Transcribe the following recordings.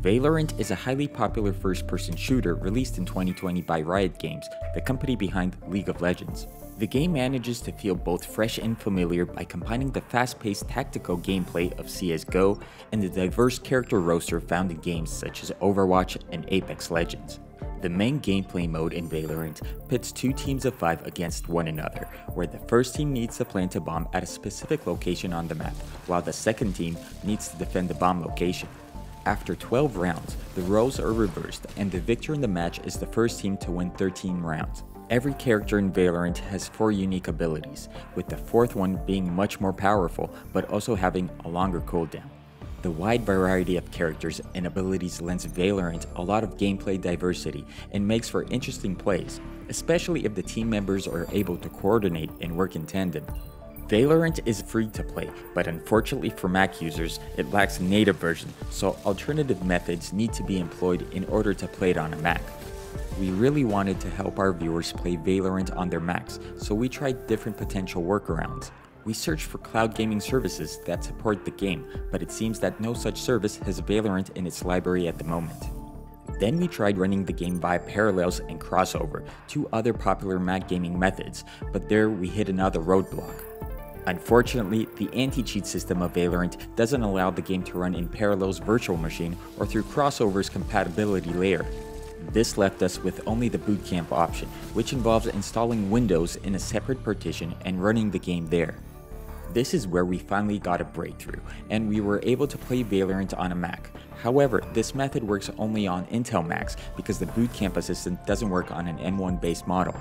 Valorant is a highly popular first-person shooter released in 2020 by Riot Games, the company behind League of Legends. The game manages to feel both fresh and familiar by combining the fast-paced tactical gameplay of CSGO and the diverse character roster found in games such as Overwatch and Apex Legends. The main gameplay mode in Valorant pits two teams of five against one another, where the first team needs to plant a bomb at a specific location on the map, while the second team needs to defend the bomb location. After 12 rounds, the roles are reversed and the victor in the match is the first team to win 13 rounds. Every character in Valorant has 4 unique abilities, with the fourth one being much more powerful but also having a longer cooldown. The wide variety of characters and abilities lends Valorant a lot of gameplay diversity and makes for interesting plays, especially if the team members are able to coordinate and work in tandem. Valorant is free to play, but unfortunately for Mac users, it lacks a native version, so alternative methods need to be employed in order to play it on a Mac. We really wanted to help our viewers play Valorant on their Macs, so we tried different potential workarounds. We searched for cloud gaming services that support the game, but it seems that no such service has Valorant in its library at the moment. Then we tried running the game via Parallels and Crossover, two other popular Mac gaming methods, but there we hit another roadblock. Unfortunately, the anti-cheat system of Valorant doesn't allow the game to run in Parallels virtual machine or through Crossover's compatibility layer. This left us with only the bootcamp option, which involves installing Windows in a separate partition and running the game there. This is where we finally got a breakthrough, and we were able to play Valorant on a Mac. However, this method works only on Intel Macs because the Bootcamp Assistant doesn't work on an M1 based model.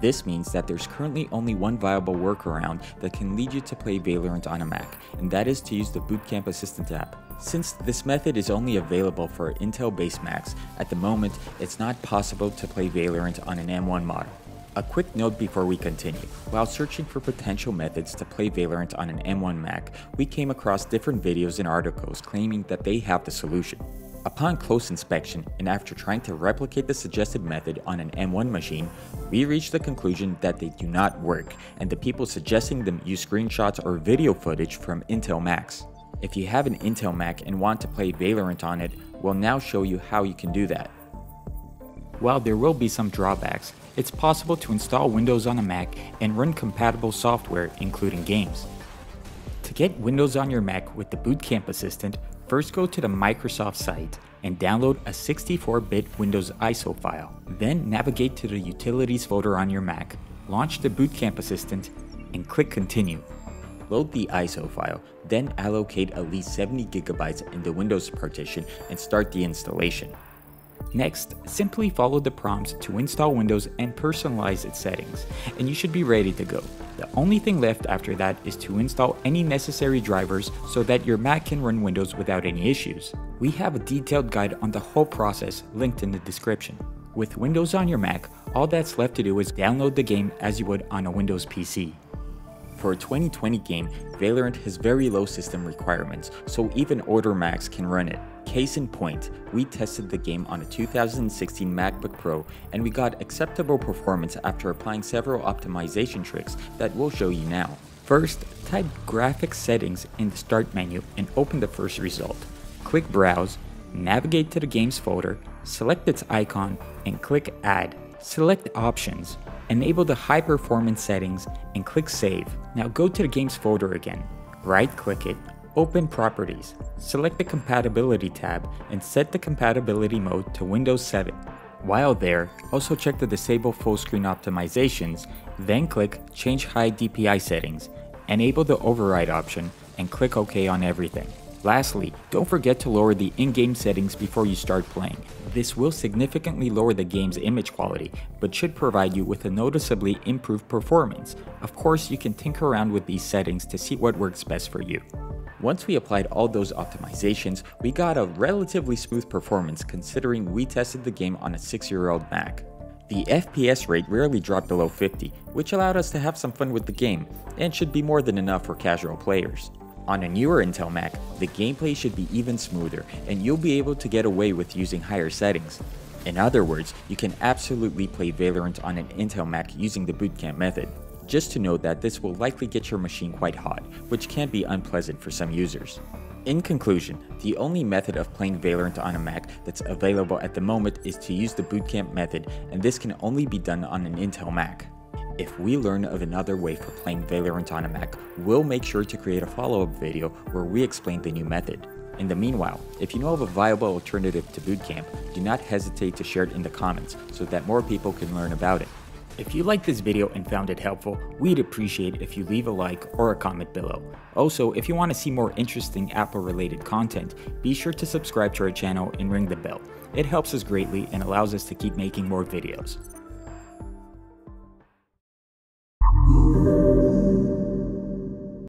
This means that there's currently only one viable workaround that can lead you to play Valorant on a Mac, and that is to use the Bootcamp Assistant app. Since this method is only available for Intel-based Macs, at the moment it's not possible to play Valorant on an M1 model. A quick note before we continue. While searching for potential methods to play Valorant on an M1 Mac, we came across different videos and articles claiming that they have the solution. Upon close inspection, and after trying to replicate the suggested method on an M1 machine, we reached the conclusion that they do not work, and the people suggesting them use screenshots or video footage from Intel Macs. If you have an Intel Mac and want to play Valorant on it, we'll now show you how you can do that. While there will be some drawbacks, it's possible to install Windows on a Mac and run compatible software, including games. To get Windows on your Mac with the Bootcamp Assistant, First go to the Microsoft site and download a 64-bit Windows ISO file. Then navigate to the Utilities folder on your Mac, launch the Bootcamp Assistant, and click Continue. Load the ISO file, then allocate at least 70GB in the Windows partition and start the installation. Next, simply follow the prompts to install Windows and personalize its settings, and you should be ready to go. The only thing left after that is to install any necessary drivers so that your Mac can run Windows without any issues. We have a detailed guide on the whole process linked in the description. With Windows on your Mac, all that's left to do is download the game as you would on a Windows PC. For a 2020 game, Valorant has very low system requirements, so even older Macs can run it. Case in point, we tested the game on a 2016 MacBook Pro and we got acceptable performance after applying several optimization tricks that we'll show you now. First, type graphics settings in the start menu and open the first result. Click browse, navigate to the games folder, select its icon and click add. Select options, enable the high performance settings and click save. Now go to the games folder again, right click it, Open Properties. Select the Compatibility tab and set the compatibility mode to Windows 7. While there, also check the Disable Full Screen Optimizations, then click Change High DPI Settings, enable the Override option, and click OK on everything. Lastly, don't forget to lower the in-game settings before you start playing. This will significantly lower the game's image quality, but should provide you with a noticeably improved performance. Of course, you can tinker around with these settings to see what works best for you. Once we applied all those optimizations, we got a relatively smooth performance considering we tested the game on a 6-year-old Mac. The FPS rate rarely dropped below 50, which allowed us to have some fun with the game, and should be more than enough for casual players. On a newer Intel Mac, the gameplay should be even smoother, and you'll be able to get away with using higher settings. In other words, you can absolutely play Valorant on an Intel Mac using the bootcamp method. Just to note that this will likely get your machine quite hot, which can be unpleasant for some users. In conclusion, the only method of playing Valorant on a Mac that's available at the moment is to use the bootcamp method, and this can only be done on an Intel Mac. If we learn of another way for playing Valorant on a Mac, we'll make sure to create a follow-up video where we explain the new method. In the meanwhile, if you know of a viable alternative to Bootcamp, do not hesitate to share it in the comments so that more people can learn about it. If you liked this video and found it helpful, we'd appreciate if you leave a like or a comment below. Also, if you want to see more interesting Apple related content, be sure to subscribe to our channel and ring the bell. It helps us greatly and allows us to keep making more videos.